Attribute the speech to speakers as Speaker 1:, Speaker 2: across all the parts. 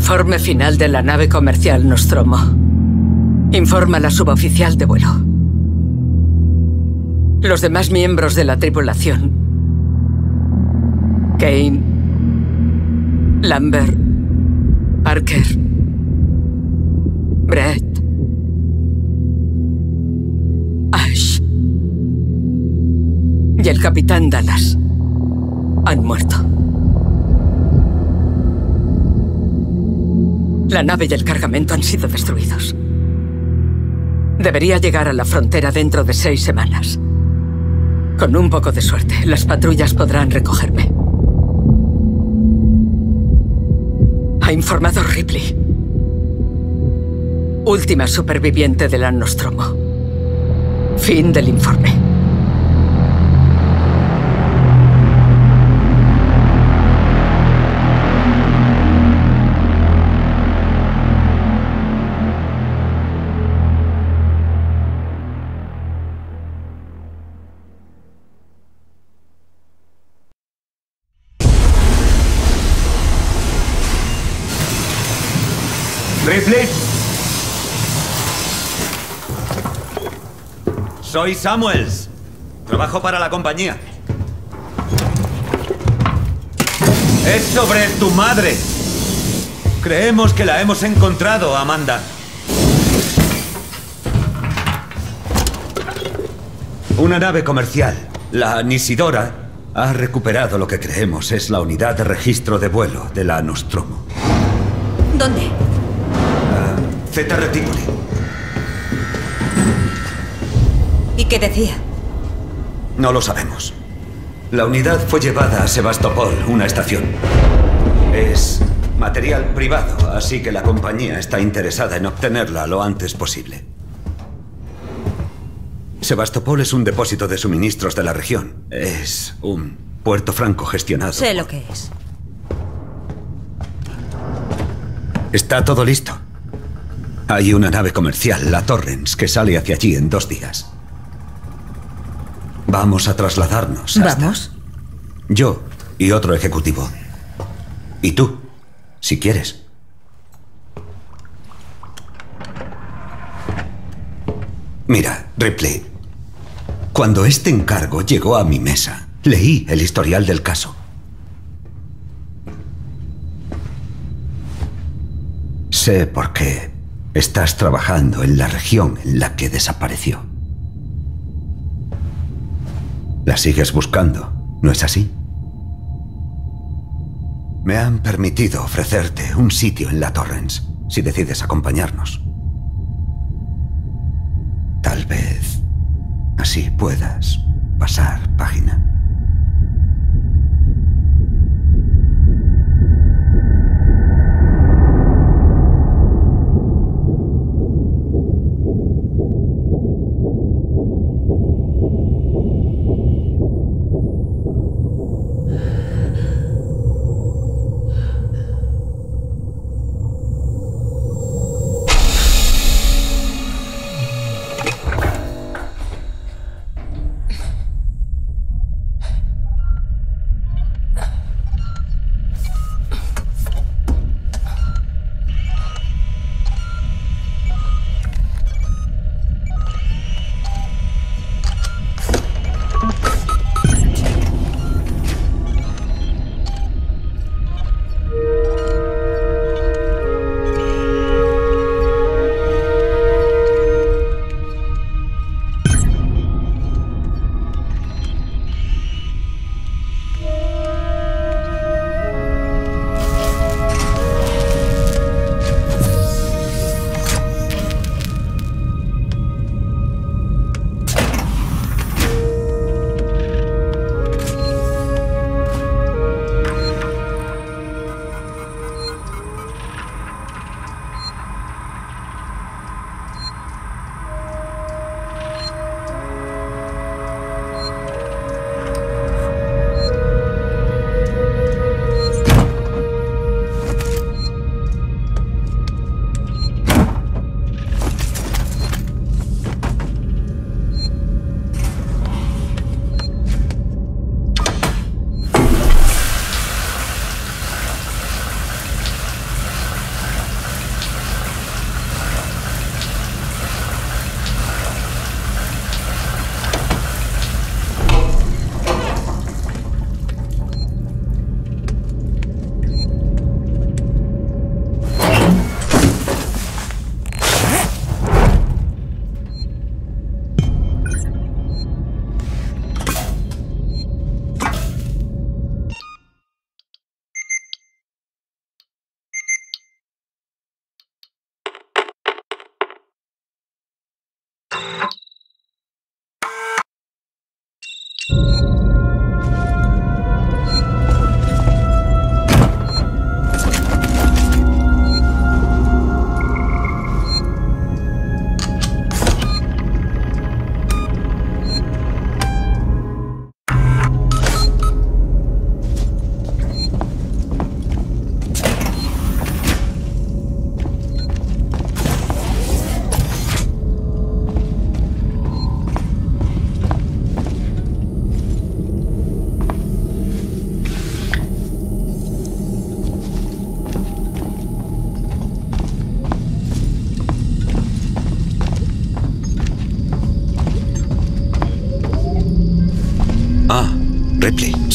Speaker 1: Informe final de la nave comercial Nostromo. Informa la suboficial de vuelo. Los demás miembros de la tripulación. Kane. Lambert. Parker. Brett. Ash. Y el capitán Dallas. Han muerto. La nave y el cargamento han sido destruidos. Debería llegar a la frontera dentro de seis semanas. Con un poco de suerte, las patrullas podrán recogerme. Ha informado Ripley. Última superviviente del Nostromo. Fin del informe.
Speaker 2: Soy Samuels. Trabajo para la compañía. Es sobre tu madre. Creemos que la hemos encontrado, Amanda. Una nave comercial, la Nisidora, ha recuperado lo que creemos es la unidad de registro de vuelo de la Nostromo.
Speaker 3: ¿Dónde?
Speaker 2: Zeta Reticuli.
Speaker 3: ¿Y qué decía?
Speaker 2: No lo sabemos. La unidad fue llevada a Sebastopol, una estación. Es material privado, así que la compañía está interesada en obtenerla lo antes posible. Sebastopol es un depósito de suministros de la región. Es un puerto franco gestionado.
Speaker 3: Sé lo que es.
Speaker 2: Está todo listo. Hay una nave comercial, la Torrens, que sale hacia allí en dos días. Vamos a trasladarnos.
Speaker 3: ¿Vamos?
Speaker 2: Yo y otro ejecutivo. Y tú, si quieres. Mira, Ripley. Cuando este encargo llegó a mi mesa, leí el historial del caso. Sé por qué estás trabajando en la región en la que desapareció. La sigues buscando, ¿no es así? Me han permitido ofrecerte un sitio en la Torrens, si decides acompañarnos. Tal vez así puedas pasar página.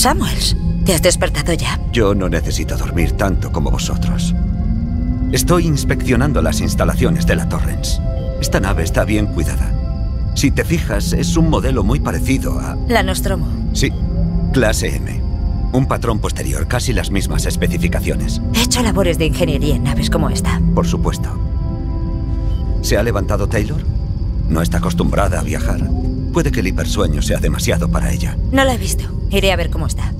Speaker 3: Samuels, ¿te has despertado ya?
Speaker 2: Yo no necesito dormir tanto como vosotros. Estoy inspeccionando las instalaciones de la Torrens. Esta nave está bien cuidada. Si te fijas, es un modelo muy parecido a...
Speaker 3: La Nostromo.
Speaker 2: Sí, clase M. Un patrón posterior, casi las mismas especificaciones.
Speaker 3: He hecho labores de ingeniería en naves como esta.
Speaker 2: Por supuesto. ¿Se ha levantado Taylor? No está acostumbrada a viajar. Puede que el hipersueño sea demasiado para ella.
Speaker 3: No la he visto. Iré a ver cómo está.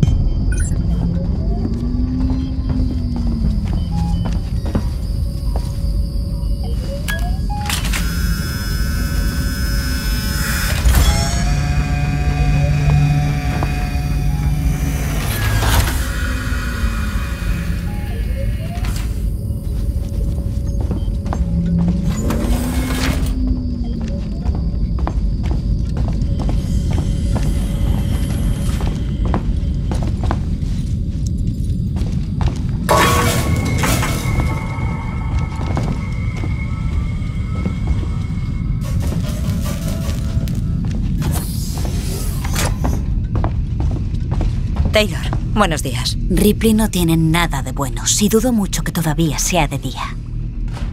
Speaker 3: Buenos días.
Speaker 4: Ripley no tiene nada de bueno, y dudo mucho que todavía sea de día.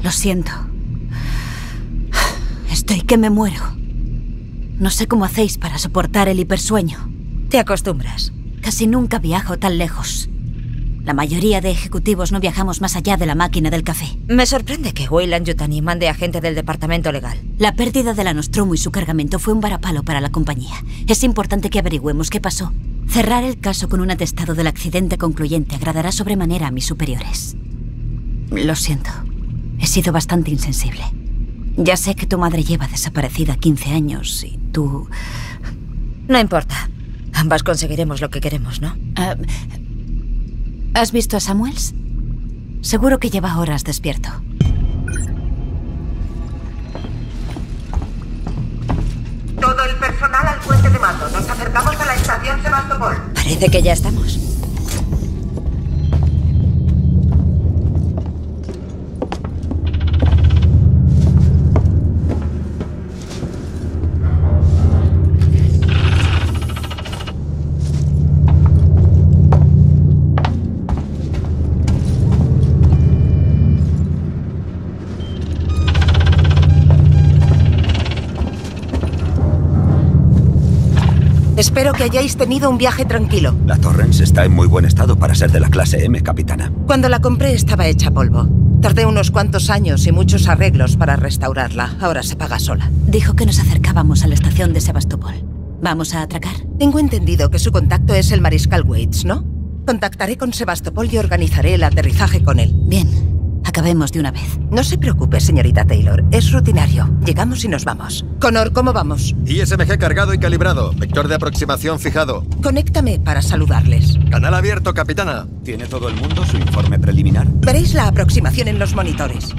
Speaker 4: Lo siento. Estoy que me muero. No sé cómo hacéis para soportar el hipersueño.
Speaker 3: Te acostumbras.
Speaker 4: Casi nunca viajo tan lejos. La mayoría de ejecutivos no viajamos más allá de la máquina del café.
Speaker 3: Me sorprende que Weyland Yutani mande a gente del departamento legal.
Speaker 4: La pérdida de la Nostromo y su cargamento fue un varapalo para la compañía. Es importante que averigüemos qué pasó. Cerrar el caso con un atestado del accidente concluyente agradará sobremanera a mis superiores. Lo siento. He sido bastante insensible. Ya sé que tu madre lleva desaparecida 15 años y tú...
Speaker 3: No importa. Ambas conseguiremos lo que queremos, ¿no?
Speaker 4: Ah, ¿Has visto a Samuels? Seguro que lleva horas despierto.
Speaker 5: Personal al puente de mando. Nos acercamos a la estación Sebastopol.
Speaker 3: Parece que ya estamos.
Speaker 5: Espero que hayáis tenido un viaje tranquilo.
Speaker 2: La Torrens está en muy buen estado para ser de la clase M, capitana.
Speaker 5: Cuando la compré estaba hecha polvo. Tardé unos cuantos años y muchos arreglos para restaurarla. Ahora se paga sola.
Speaker 4: Dijo que nos acercábamos a la estación de Sebastopol. ¿Vamos a atracar?
Speaker 5: Tengo entendido que su contacto es el mariscal Waits, ¿no? Contactaré con Sebastopol y organizaré el aterrizaje con él.
Speaker 4: Bien. Acabemos de una vez.
Speaker 5: No se preocupe, señorita Taylor. Es rutinario. Llegamos y nos vamos. Connor, ¿cómo vamos?
Speaker 6: ISMG cargado y calibrado. Vector de aproximación fijado.
Speaker 5: Conéctame para saludarles.
Speaker 6: Canal abierto, capitana.
Speaker 2: ¿Tiene todo el mundo su informe preliminar?
Speaker 5: Veréis la aproximación en los monitores.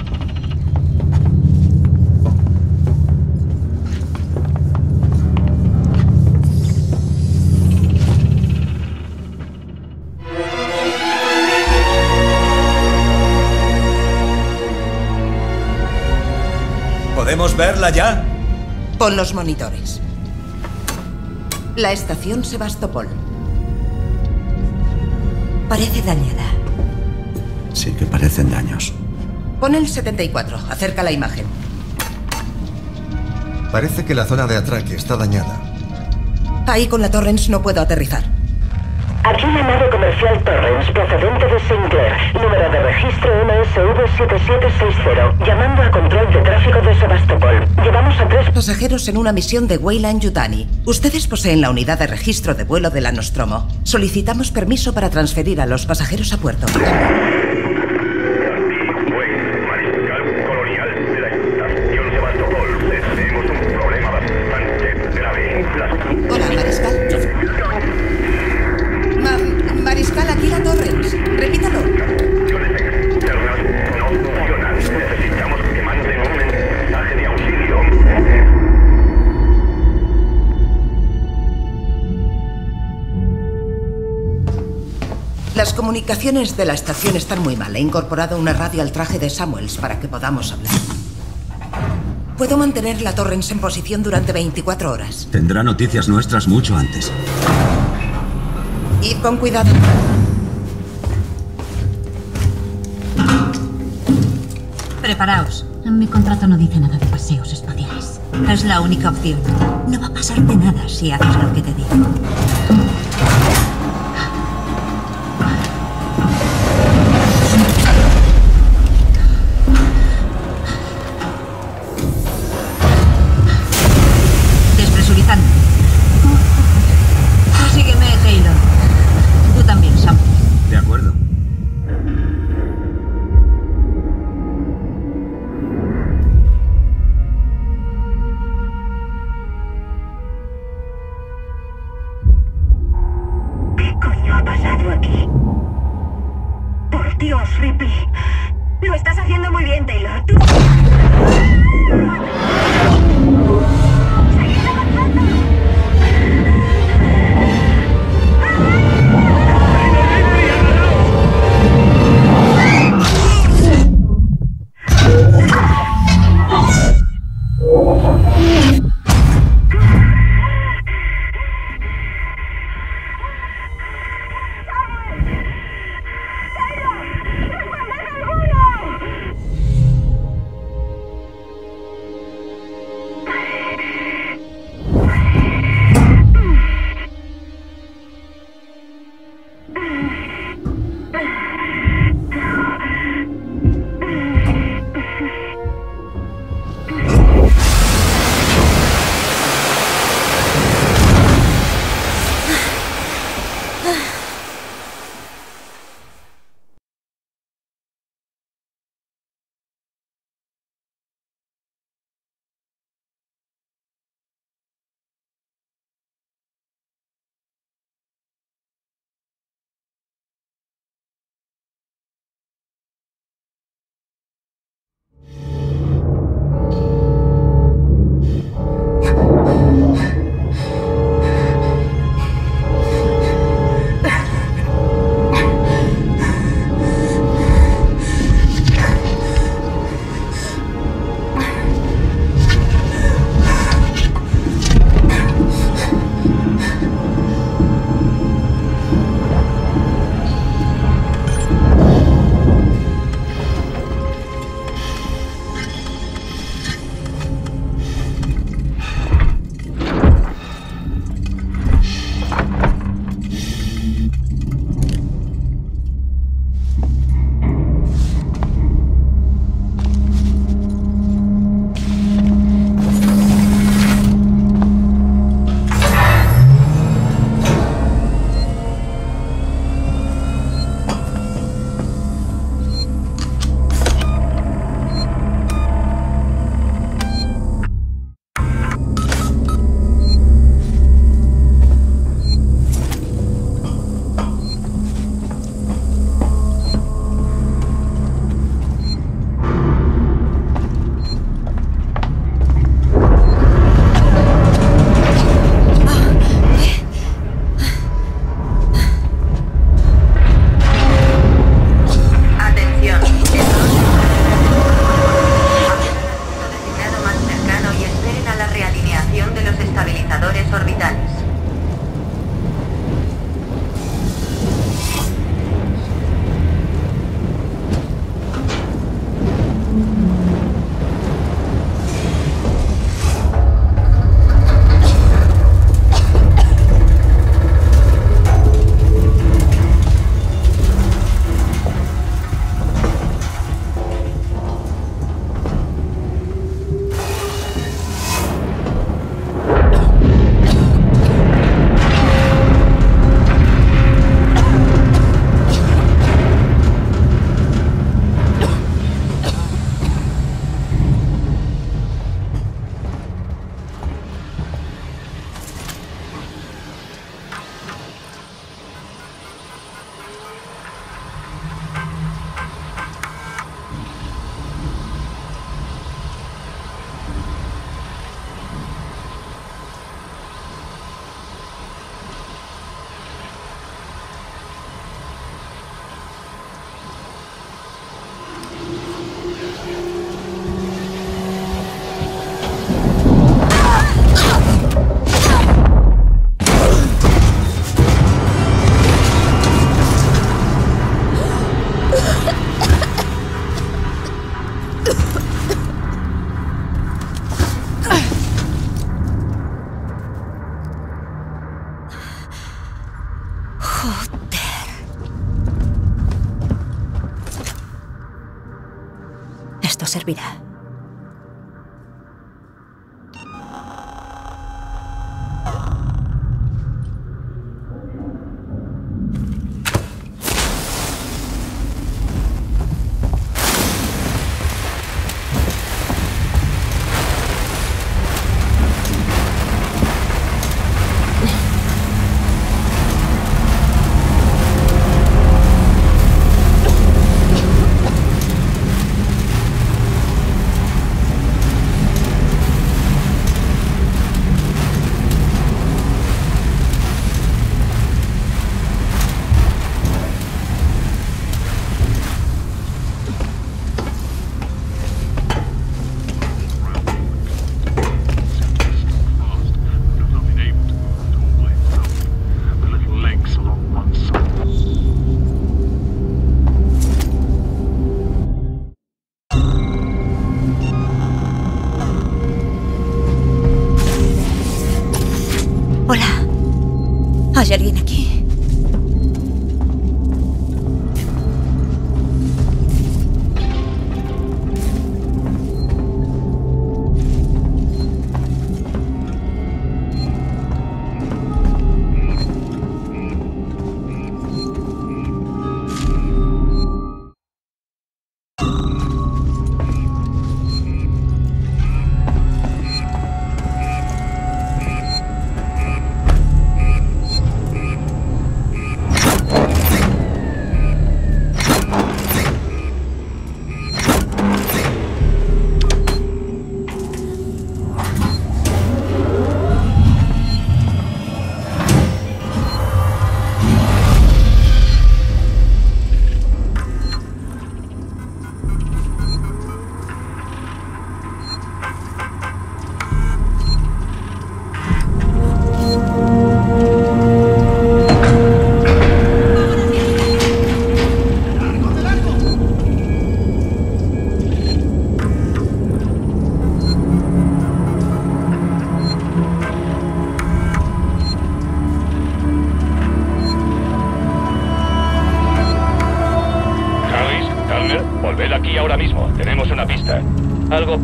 Speaker 2: ¿Podemos verla ya?
Speaker 5: Pon los monitores. La estación Sebastopol.
Speaker 3: Parece dañada.
Speaker 2: Sí que parecen daños.
Speaker 5: Pon el 74. Acerca la imagen.
Speaker 6: Parece que la zona de atraque está dañada.
Speaker 5: Ahí con la Torrens no puedo aterrizar.
Speaker 7: Aquí la nave comercial Torrens, procedente de Sinclair, número de registro MSV 7760, llamando a control de tráfico de Sebastopol. Llevamos a tres
Speaker 5: pasajeros en una misión de Weyland Yutani. Ustedes poseen la unidad de registro de vuelo de la Nostromo. Solicitamos permiso para transferir a los pasajeros a puerto. Comunicaciones de la estación están muy mal. He incorporado una radio al traje de Samuels para que podamos hablar. Puedo mantener la Torrens en posición durante 24 horas.
Speaker 2: Tendrá noticias nuestras mucho antes.
Speaker 5: Id con cuidado.
Speaker 3: Preparaos. En mi contrato no dice nada de paseos espaciales. Es la única opción. No va a pasarte nada si haces lo que te digo.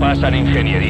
Speaker 8: Algo pasa en ingeniería.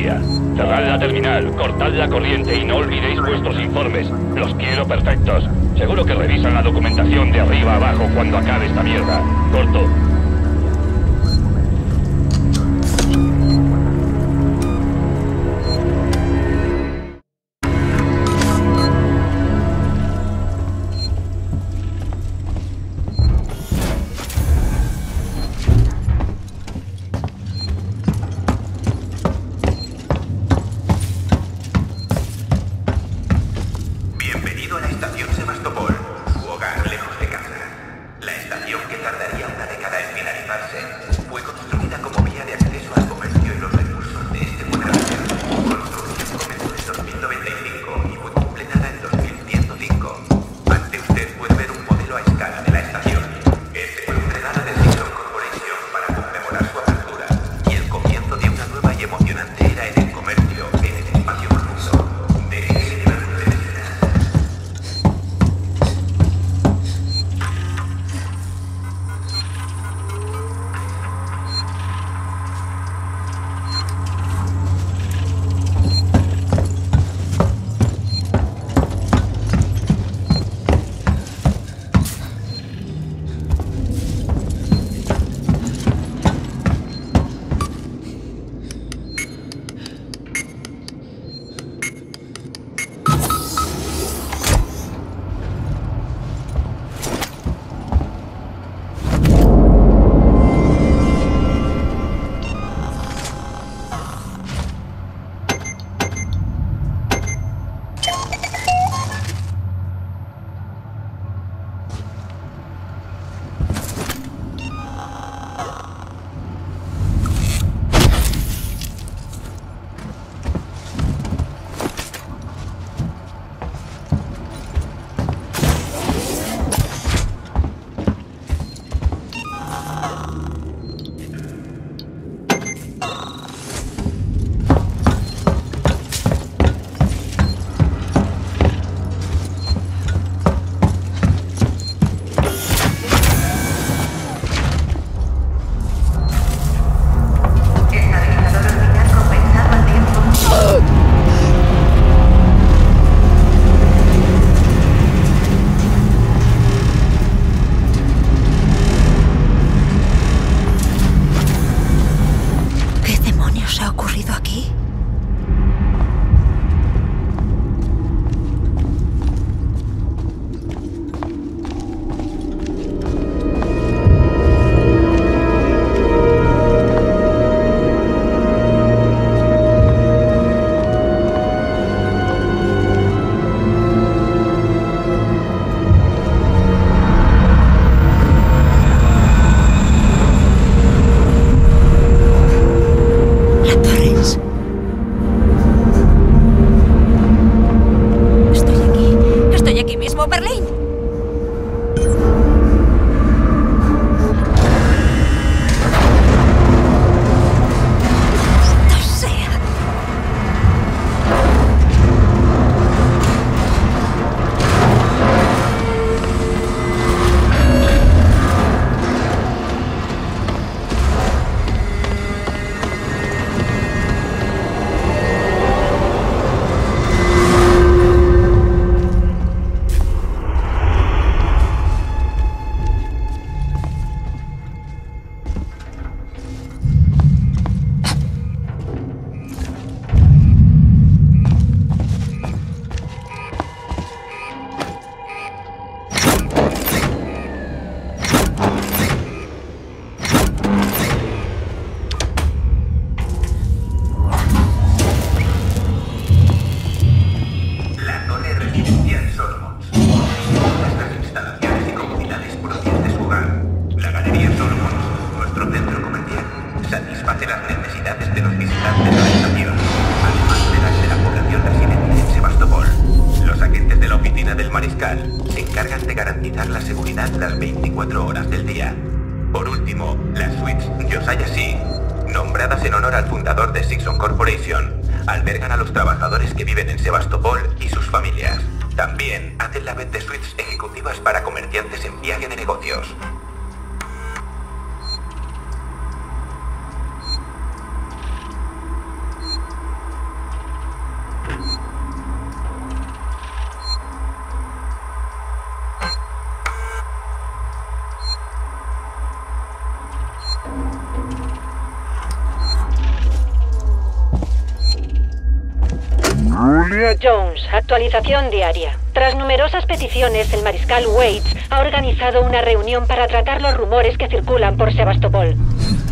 Speaker 9: Actualización diaria. Tras numerosas peticiones, el mariscal Waits ha organizado una reunión para tratar los rumores que circulan por Sebastopol.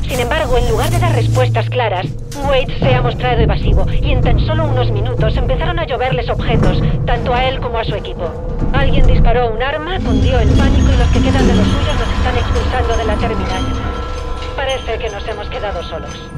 Speaker 9: Sin embargo, en lugar de dar respuestas claras, Waits se ha mostrado evasivo y en tan solo unos minutos empezaron a lloverles objetos, tanto a él como a su equipo. Alguien disparó un arma, cundió el pánico y los que quedan de los suyos nos están expulsando de la terminal. Parece que nos hemos quedado solos.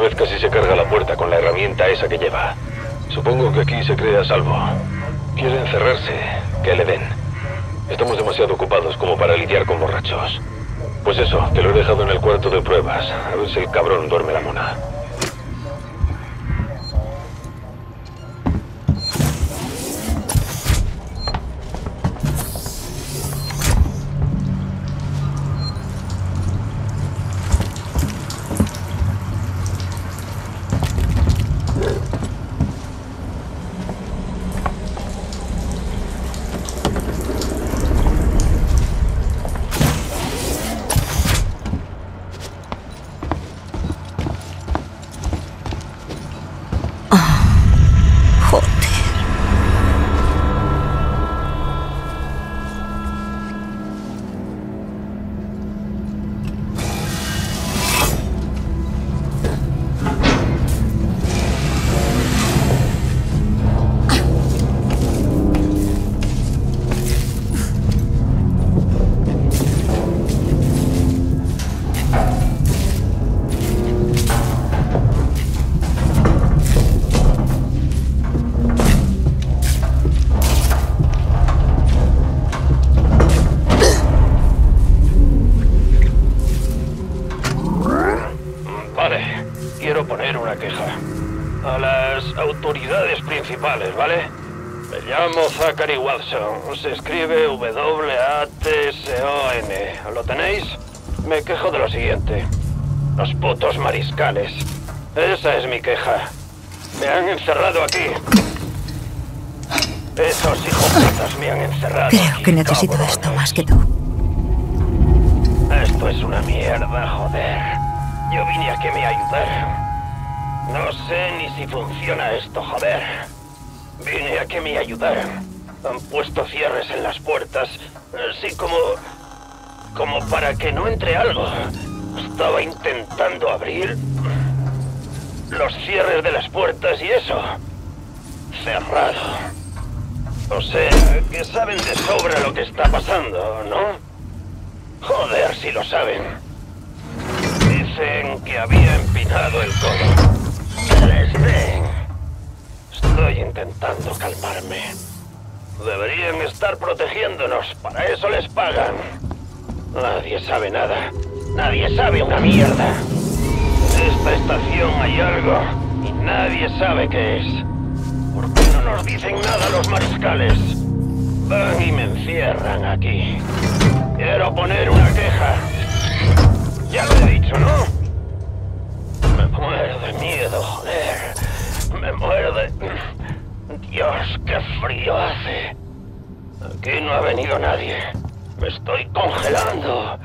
Speaker 10: Vez casi se carga la puerta con la herramienta esa que lleva. Supongo que aquí se cree a salvo. Quiere encerrarse. Que le den. Estamos demasiado ocupados como para lidiar con borrachos. Pues eso, te lo he dejado en el cuarto de pruebas. A ver si el cabrón duerme la mona. Zachary Watson. Se escribe W-A-T-S-O-N. ¿Lo tenéis? Me quejo de lo siguiente. Los putos mariscales. Esa es mi queja. Me han encerrado aquí. Esos hijos me han encerrado.
Speaker 3: Creo que necesito esto más que tú.
Speaker 10: Esto es una mierda, joder. Yo vine a que me ayudara. No sé ni si funciona esto, joder. Vine a que me ayudaran. Han puesto cierres en las puertas, así como... como para que no entre algo. Estaba intentando abrir los cierres de las puertas y eso. Cerrado. O sea, que saben de sobra lo que está pasando, ¿no? Joder, si lo saben. Dicen que había empinado el codo. Les den. Estoy intentando calmarme. Deberían estar protegiéndonos. Para eso les pagan. Nadie sabe nada. Nadie sabe una mierda. En esta estación hay algo y nadie sabe qué es. ¿Por qué no nos dicen nada los mariscales? Van y me encierran aquí. Quiero poner una queja. Ya lo he dicho, ¿no? Me muero de miedo, joder. Me muero de... Dios, qué frío hace. Aquí no ha venido nadie. Me estoy congelando.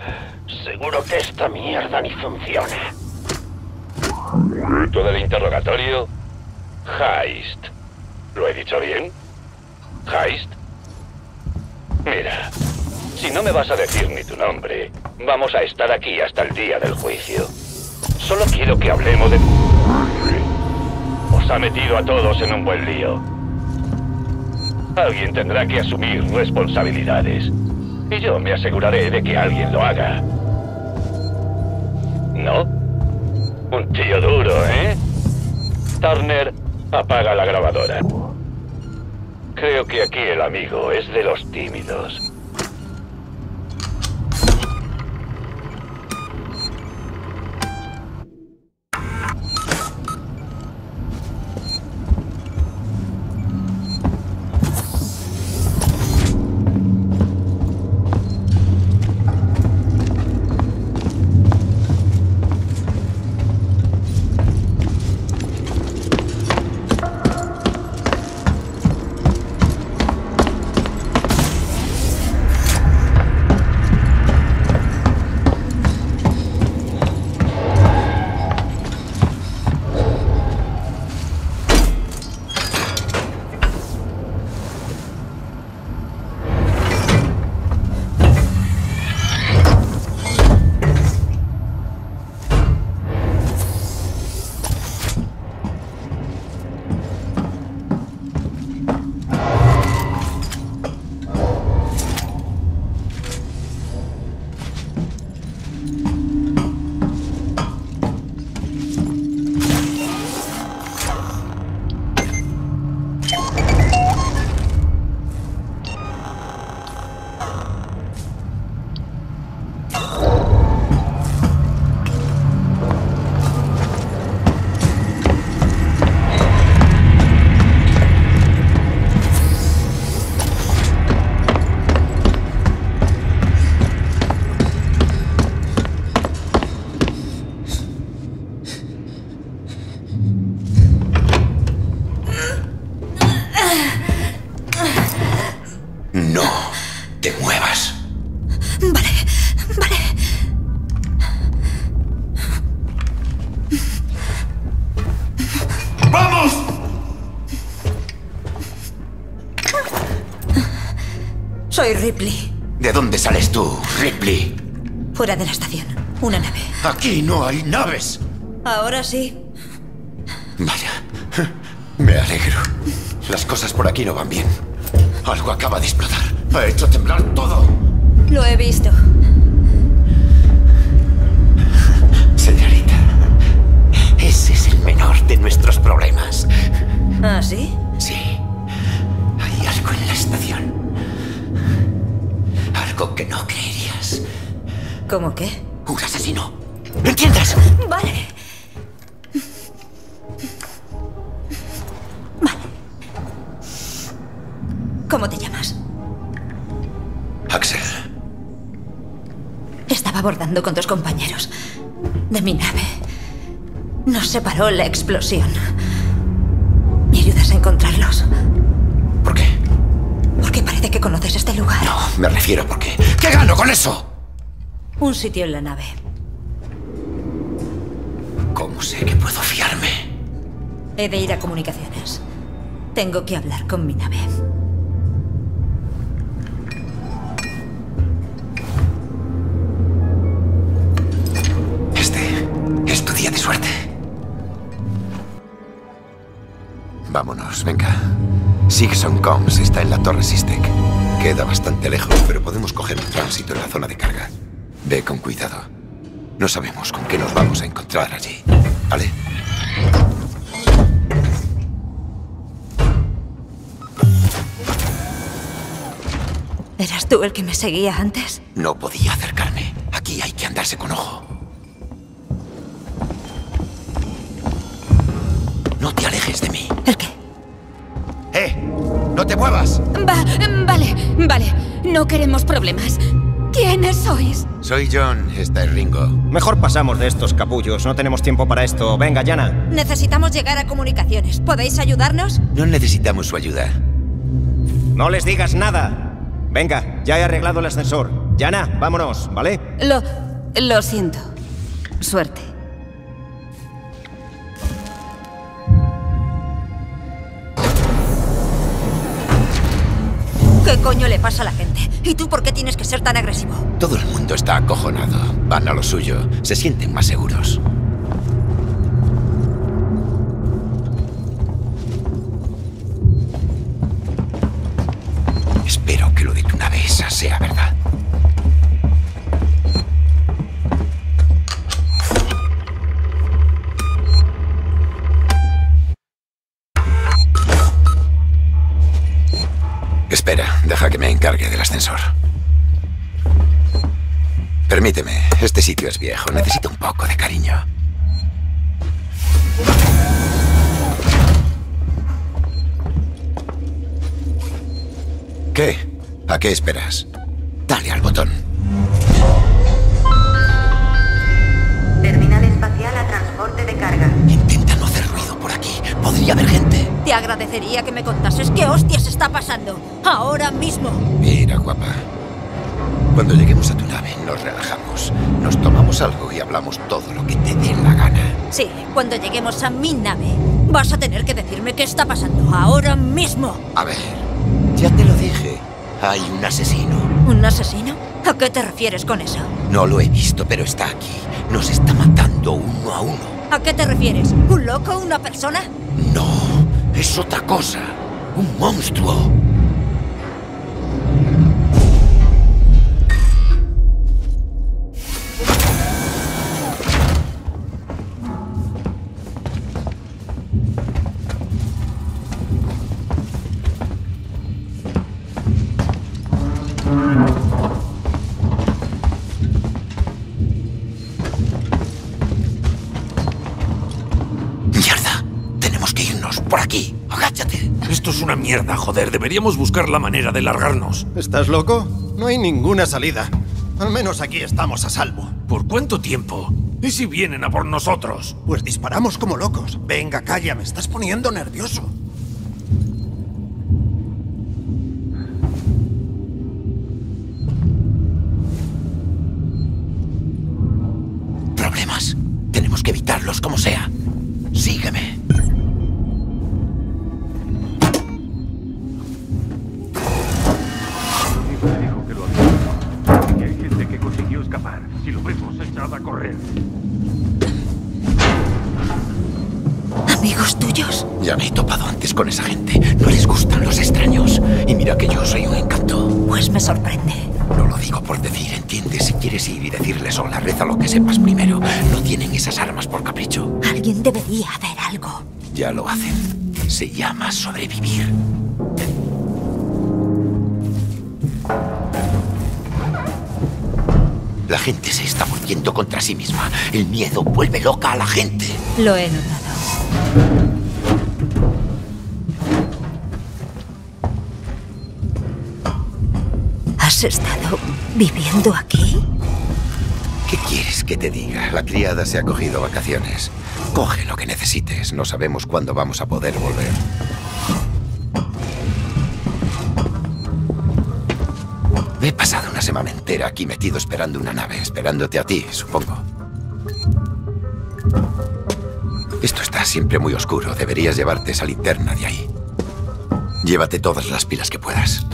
Speaker 10: Seguro que esta mierda ni funciona.
Speaker 8: Todo el interrogatorio. Heist. ¿Lo he dicho bien? Heist. Mira, si no me vas a decir ni tu nombre, vamos a estar aquí hasta el día del juicio. Solo quiero que hablemos de... Os ha metido a todos en un buen lío. Alguien tendrá que asumir responsabilidades. Y yo me aseguraré de que alguien lo haga. ¿No? Un tío duro, ¿eh? Turner, apaga la grabadora. Creo que aquí el amigo es de los tímidos.
Speaker 3: Soy Ripley.
Speaker 11: ¿De dónde sales tú, Ripley?
Speaker 3: Fuera de la estación. Una nave.
Speaker 11: Aquí no hay naves.
Speaker 3: Ahora sí.
Speaker 11: Vaya. Me alegro. Las cosas por aquí no van bien. Algo acaba de explotar. Ha hecho temblar todo.
Speaker 3: Lo he visto.
Speaker 11: Señorita, ese es el menor de nuestros problemas.
Speaker 3: ¿Ah, sí?
Speaker 11: Que no creerías.
Speaker 3: ¿Cómo qué?
Speaker 11: Un asesino. ¿Entiendes?
Speaker 3: Vale. Vale. ¿Cómo te llamas?
Speaker 11: Axel.
Speaker 3: Estaba abordando con dos compañeros de mi nave. Nos separó la explosión. ¿Me ayudas a encontrarlos? Porque parece que conoces este lugar.
Speaker 11: No, me refiero porque... ¿Qué gano con eso?
Speaker 3: Un sitio en la nave.
Speaker 11: ¿Cómo sé que puedo fiarme?
Speaker 3: He de ir a comunicaciones. Tengo que hablar con mi nave.
Speaker 11: Este es tu día de suerte. Vámonos, venga. Sigson Coms está en la torre Sistek. Queda bastante lejos, pero podemos coger un tránsito en la zona de carga. Ve con cuidado. No sabemos con qué nos vamos a encontrar allí. ¿Vale?
Speaker 3: ¿Eras tú el que me seguía antes?
Speaker 11: No podía acercarme. Aquí hay que andarse con ojo.
Speaker 12: Va, vale, vale. No queremos problemas. ¿Quiénes sois?
Speaker 11: Soy John, esta es Ringo.
Speaker 13: Mejor pasamos de estos capullos, no tenemos tiempo para esto. Venga, Yana.
Speaker 3: Necesitamos llegar a comunicaciones. ¿Podéis ayudarnos?
Speaker 11: No necesitamos su ayuda.
Speaker 13: No les digas nada. Venga, ya he arreglado el ascensor. Yana, vámonos, ¿vale?
Speaker 12: Lo... lo siento. Suerte.
Speaker 3: Coño le pasa a la gente? ¿Y tú por qué tienes que ser tan agresivo?
Speaker 11: Todo el mundo está acojonado. Van a lo suyo. Se sienten más seguros. Espero que lo de tu nave esa sea verdad. Espera, deja que me encargue del ascensor. Permíteme, este sitio es viejo, necesito un poco de cariño. ¿Qué? ¿A qué esperas? Dale al botón.
Speaker 14: Terminal espacial a transporte de carga.
Speaker 11: Intenta no hacer ruido por aquí. Podría haber gente.
Speaker 3: Te agradecería que me contases qué hostias está pasando. Ahora mismo.
Speaker 11: Mira, guapa. Cuando lleguemos a tu nave, nos relajamos. Nos tomamos algo y hablamos todo lo que te dé la gana.
Speaker 3: Sí, cuando lleguemos a mi nave, vas a tener que decirme qué está pasando ahora mismo.
Speaker 11: A ver, ya te lo dije. Hay un asesino.
Speaker 3: ¿Un asesino? ¿A qué te refieres con eso?
Speaker 11: No lo he visto, pero está aquí. Nos está matando uno a uno.
Speaker 3: ¿A qué te refieres? ¿Un loco? ¿Una persona?
Speaker 11: No, es otra cosa. Un monstruo. mierda,
Speaker 15: joder. Deberíamos buscar la manera de largarnos.
Speaker 6: ¿Estás loco? No hay ninguna salida. Al menos aquí estamos a salvo.
Speaker 15: ¿Por cuánto tiempo? ¿Y si vienen a por nosotros?
Speaker 6: Pues disparamos como locos. Venga, calla, me estás poniendo nervioso.
Speaker 11: Problemas.
Speaker 16: Tenemos que
Speaker 11: evitarlos como sea. Llama sobrevivir. La gente se está volviendo contra sí misma. El miedo vuelve loca a la gente.
Speaker 3: Lo he notado. ¿Has estado viviendo aquí?
Speaker 11: ¿Qué quieres que te diga? La criada se ha cogido vacaciones. Coge lo que necesites. No sabemos cuándo vamos a poder volver. He pasado una semana entera aquí metido esperando una nave, esperándote a ti, supongo. Esto está siempre muy oscuro. Deberías llevarte esa linterna de ahí. Llévate todas las pilas que puedas.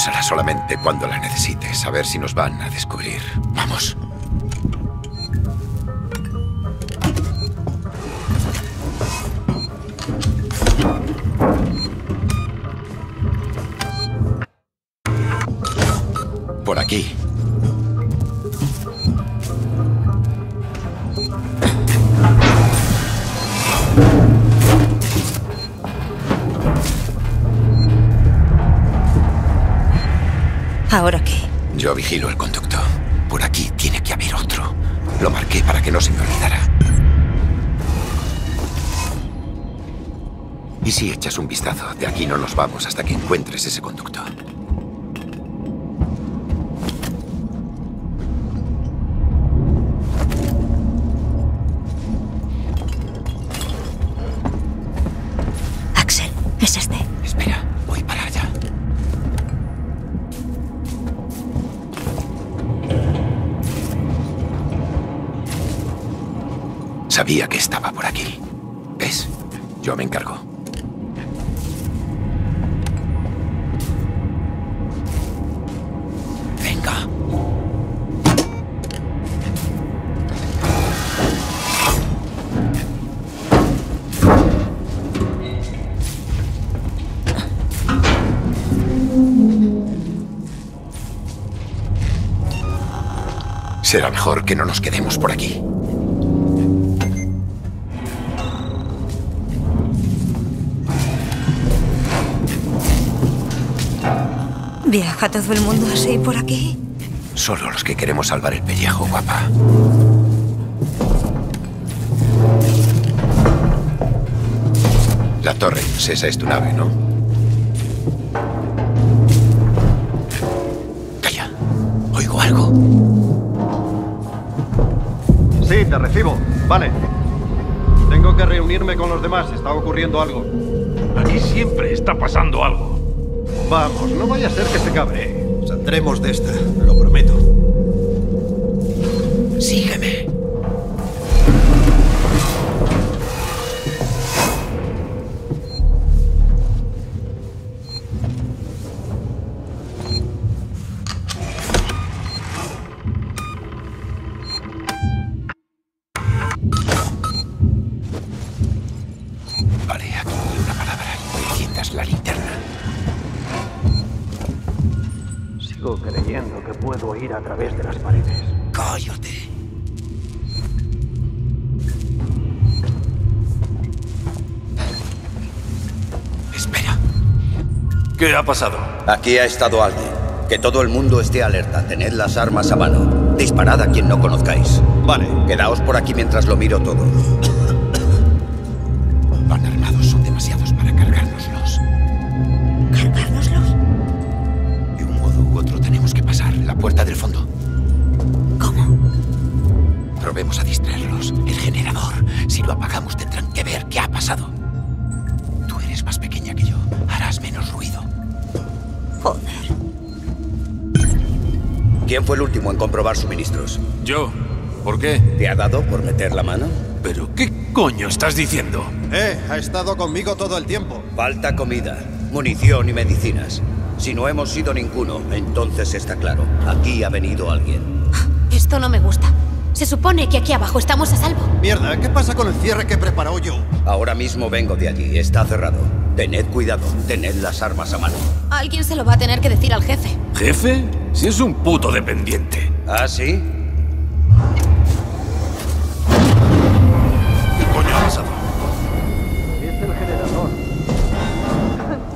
Speaker 11: Úsala solamente cuando la necesites, a ver si nos van a descubrir. Vamos. Será mejor que no nos quedemos por aquí.
Speaker 3: ¿Viaja todo el mundo así por aquí?
Speaker 11: Solo los que queremos salvar el pellejo, guapa. La torre, esa es tu nave, ¿no?
Speaker 6: Te recibo. Vale. Tengo que reunirme con los demás. Está ocurriendo algo.
Speaker 15: Aquí siempre está pasando algo.
Speaker 6: Vamos, no vaya a ser que se cabree. Saldremos de esta, lo prometo.
Speaker 11: Sígueme.
Speaker 15: Ha pasado?
Speaker 17: Aquí ha estado alguien. Que todo el mundo esté alerta. Tened las armas a mano. Disparad a quien no conozcáis.
Speaker 6: Vale.
Speaker 17: Quedaos por aquí mientras lo miro todo. Suministros?
Speaker 15: Yo. ¿Por qué?
Speaker 17: ¿Te ha dado por meter la mano?
Speaker 15: ¿Pero qué coño estás diciendo?
Speaker 6: Eh, ha estado conmigo todo el tiempo.
Speaker 17: Falta comida, munición y medicinas. Si no hemos sido ninguno, entonces está claro. Aquí ha venido alguien.
Speaker 12: Esto no me gusta. Se supone que aquí abajo estamos a salvo.
Speaker 6: Mierda, ¿qué pasa con el cierre que preparó yo?
Speaker 17: Ahora mismo vengo de allí. Está cerrado. Tened cuidado. Tened las armas a mano.
Speaker 12: Alguien se lo va a tener que decir al jefe.
Speaker 15: ¿Jefe? Si es un puto dependiente.
Speaker 17: ¿Ah, sí?
Speaker 15: ¿Qué coño ha pasado?
Speaker 6: Es el generador.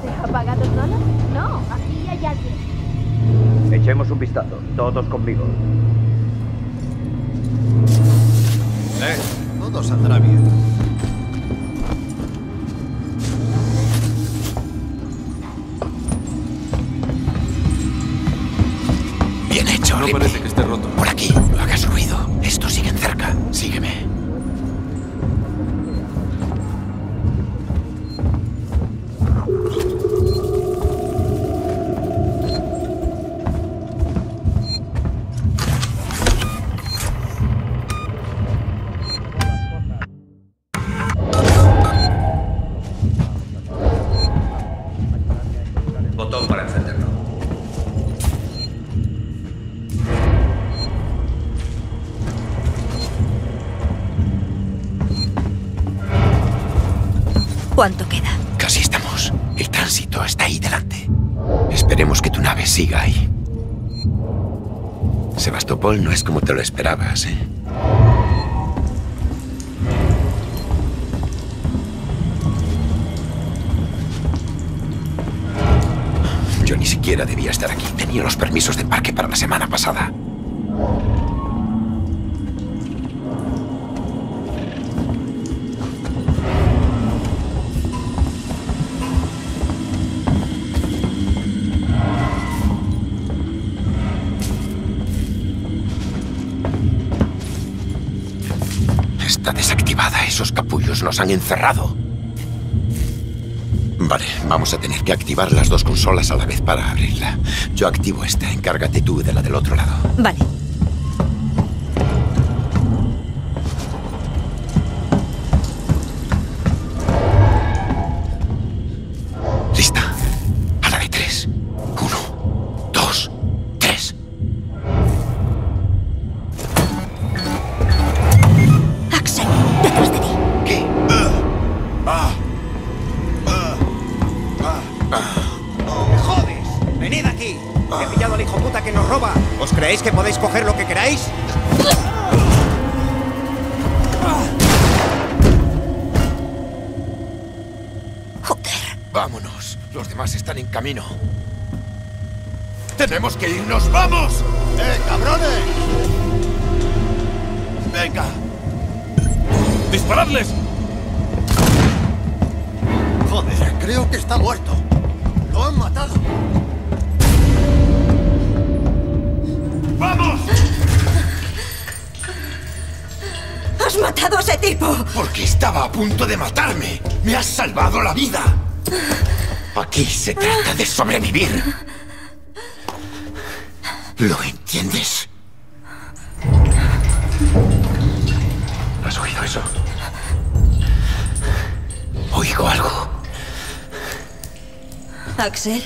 Speaker 9: ¿Se ha apagado solo? No, aquí hay alguien.
Speaker 17: Echemos un vistazo. Todos conmigo.
Speaker 6: Eh, todo saldrá bien.
Speaker 15: No parece que esté roto.
Speaker 11: Por aquí, no hagas ruido. Estos siguen cerca. Sígueme.
Speaker 3: ¿Cuánto queda?
Speaker 11: Casi estamos. El tránsito está ahí delante. Esperemos que tu nave siga ahí. Sebastopol no es como te lo esperabas, ¿eh? Yo ni siquiera debía estar aquí. Tenía los permisos de embarque para la semana pasada. Nos han encerrado. Vale, vamos a tener que activar las dos consolas a la vez para abrirla. Yo activo esta, encárgate tú de la del otro lado.
Speaker 3: Vale.
Speaker 11: Camino. ¡Tenemos que irnos! ¡Vamos!
Speaker 6: ¡Eh, cabrones! ¡Venga!
Speaker 15: ¡Disparadles!
Speaker 6: Joder, creo que está muerto. Lo han matado.
Speaker 15: ¡Vamos!
Speaker 3: ¡Has matado a ese tipo!
Speaker 11: Porque estaba a punto de matarme. Me has salvado la vida. Aquí se trata de sobrevivir. ¿Lo entiendes? ¿Has oído eso? Oigo algo.
Speaker 3: Axel,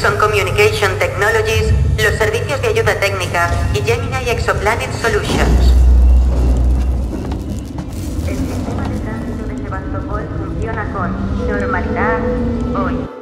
Speaker 14: Dixon Communication Technologies, los servicios de ayuda técnica y Gemini Exoplanet Solutions. El sistema de tránsito de Sebastopol funciona con normalidad hoy.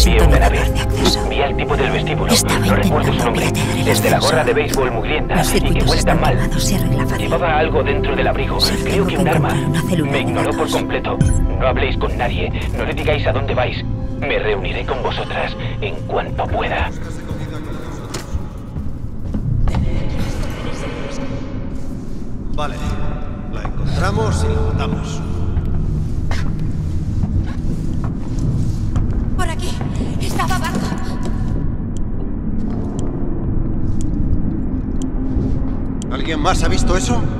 Speaker 18: Sixon envíe una nave. Vi al tipo del vestíbulo. No recuerdo su nombre. Desde la gorra de béisbol mugrienta
Speaker 4: Los
Speaker 18: y que huele tan mal. Llevaba algo dentro del abrigo. Creo que un arma. Me ignoró por completo. No habléis con nadie. No le digáis a dónde vais. Me reuniré con vosotras en cuanto pueda.
Speaker 6: ¿Alguien más ha visto eso?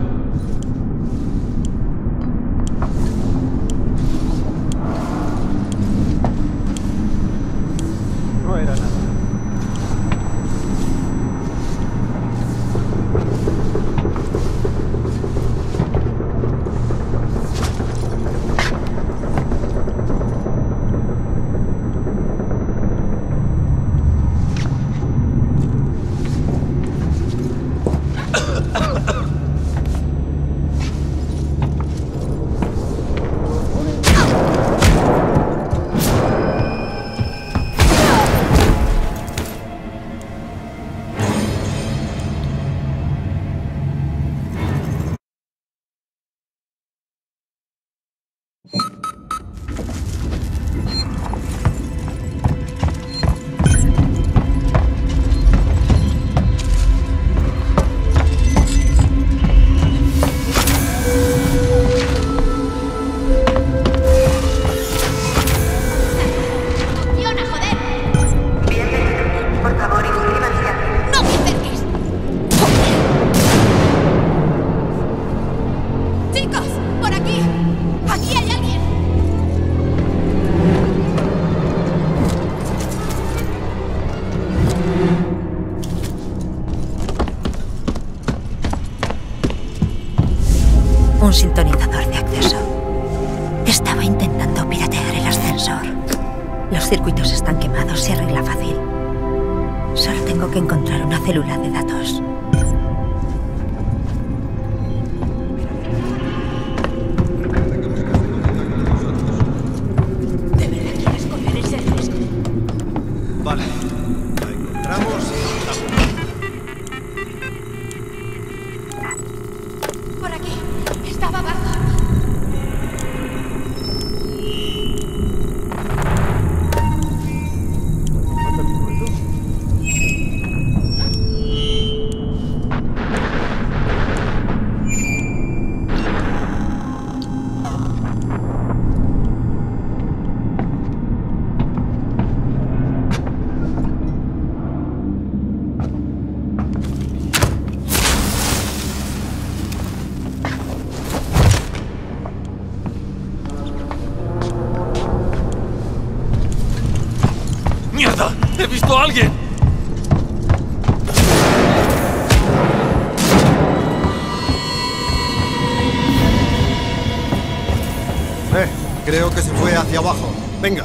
Speaker 6: Creo que se fue hacia abajo. Venga,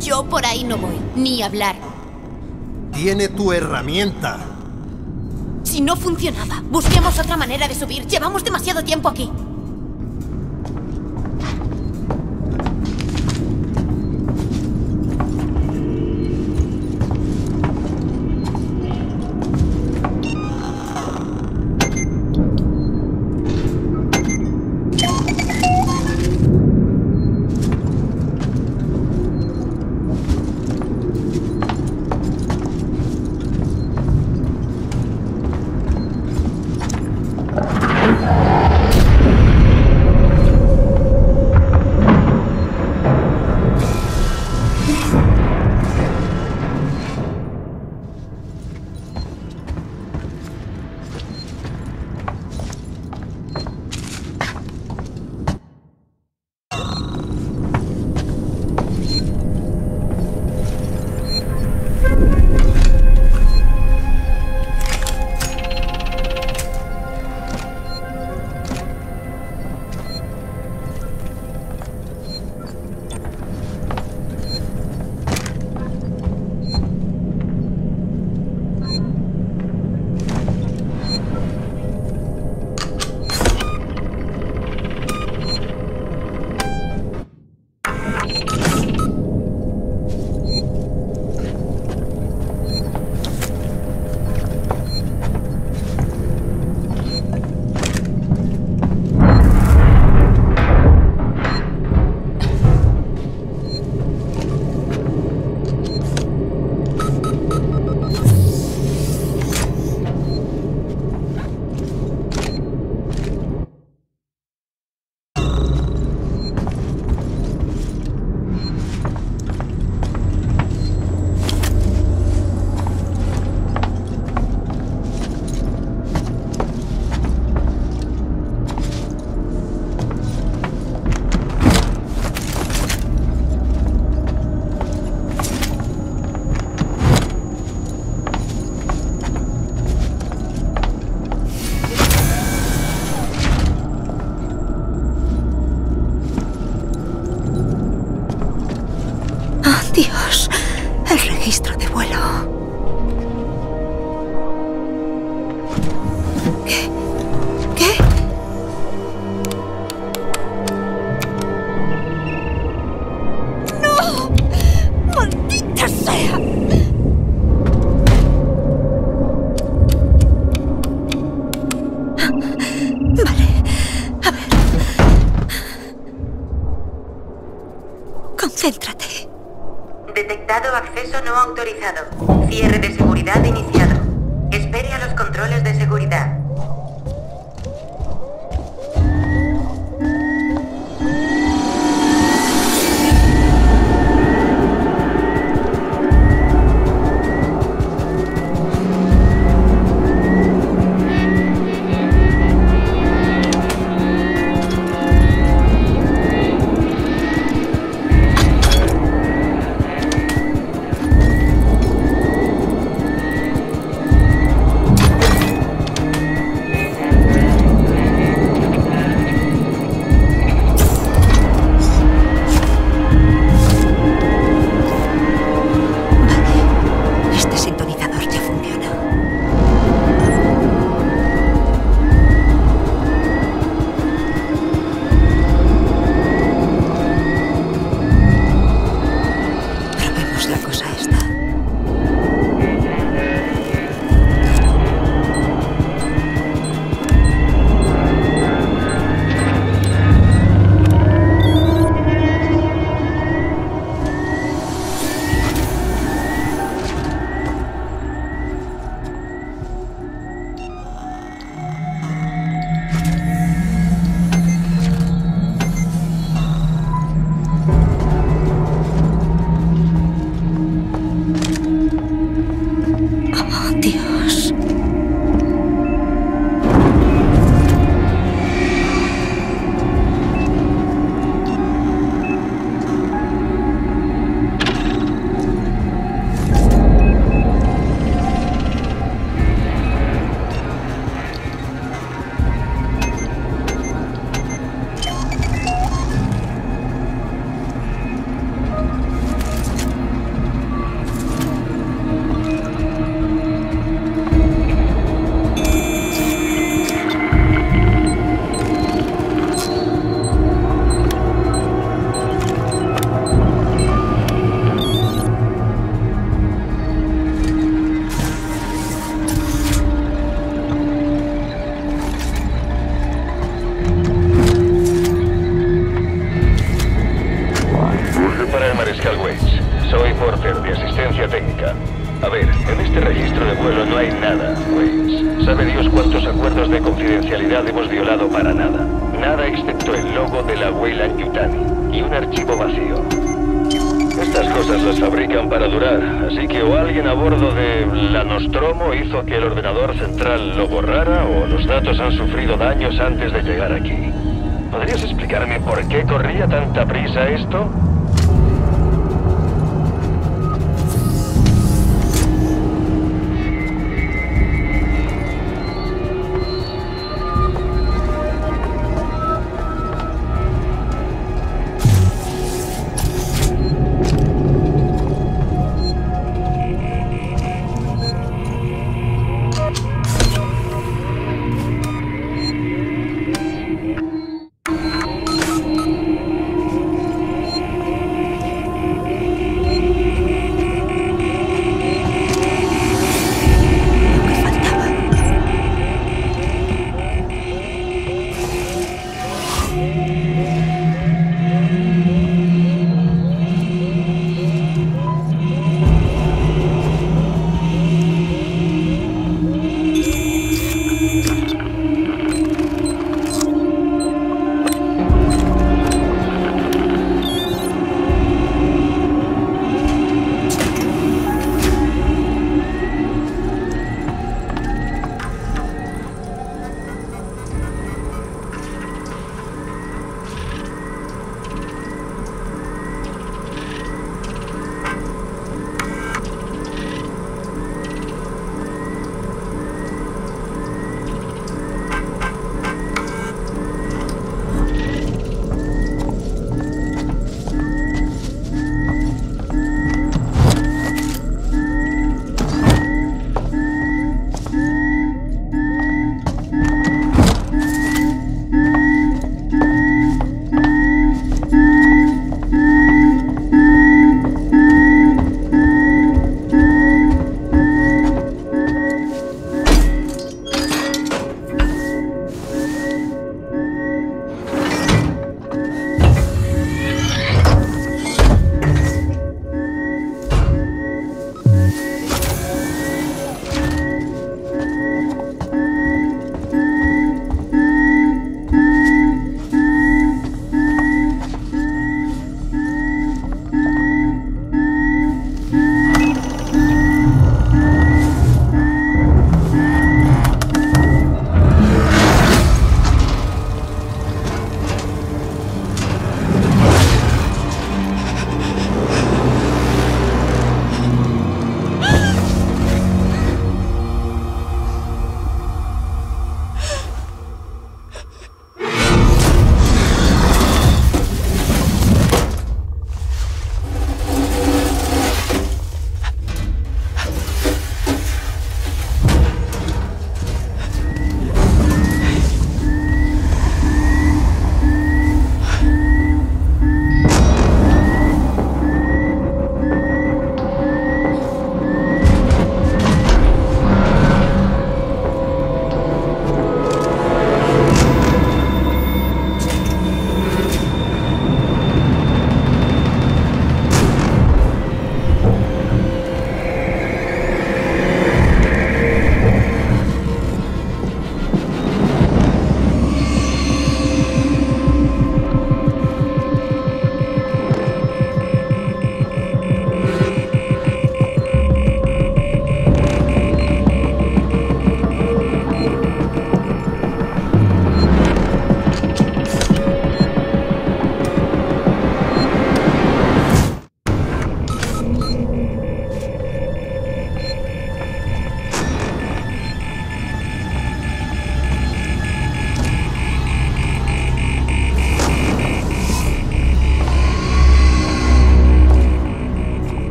Speaker 3: Yo por ahí no voy, ni hablar.
Speaker 6: tiene tu herramienta.
Speaker 3: Si no funcionaba, busquemos otra manera de subir. Llevamos demasiado tiempo aquí.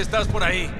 Speaker 15: Estás por ahí.